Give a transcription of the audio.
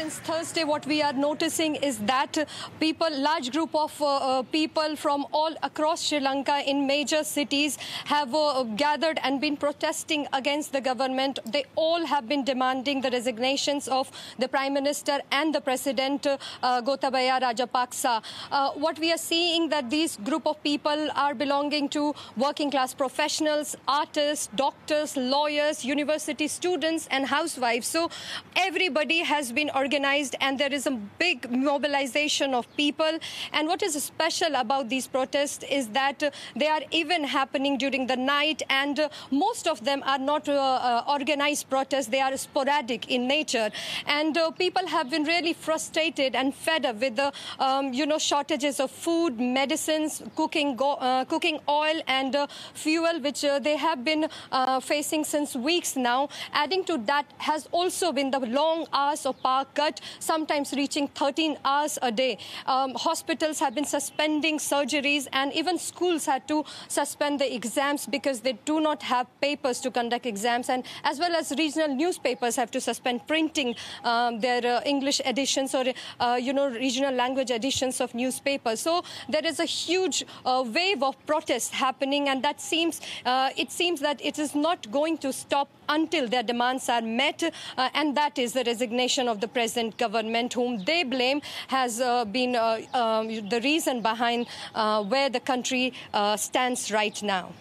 since Thursday, what we are noticing is that people, large group of uh, uh, people from all across Sri Lanka in major cities have uh, gathered and been protesting against the government. They all have been demanding the resignations of the Prime Minister and the President uh, Gotabaya Rajapaksa. Uh, what we are seeing that these group of people are belonging to working class professionals, artists, doctors, lawyers, university students and housewives. So everybody has been organized and there is a big mobilization of people. And what is special about these protests is that uh, they are even happening during the night and uh, most of them are not uh, organized protests. They are sporadic in nature. And people have been really frustrated and fed up with the, um, you know, shortages of food, medicines, cooking, cooking oil and fuel, which they have been facing since weeks now. Adding to that has also been the long hours of power cut, sometimes reaching 13 hours a day. Um, hospitals have been suspending surgeries and even schools had to suspend the exams because they do not have papers to conduct exams and as well as regional newspapers have to suspend printing um, their uh, English editions or, uh, you know, regional language editions of newspapers. So there is a huge uh, wave of protests happening and that seems, uh, it seems that it is not going to stop until their demands are met uh, and that is the resignation of the present government, whom they blame has uh, been uh, um, the reason behind uh, where the country uh, stands right now.